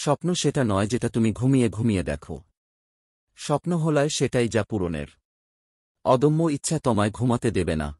স্বপ্ন সেটা নয় যেটা তুমি ঘুমিয়ে ঘুমিয়ে দেখো। স্বপ্ন হলায় সেটাই যা পূরণের। অদম্য ইচ্ছা তোমায় ঘুমাতে দেবে না।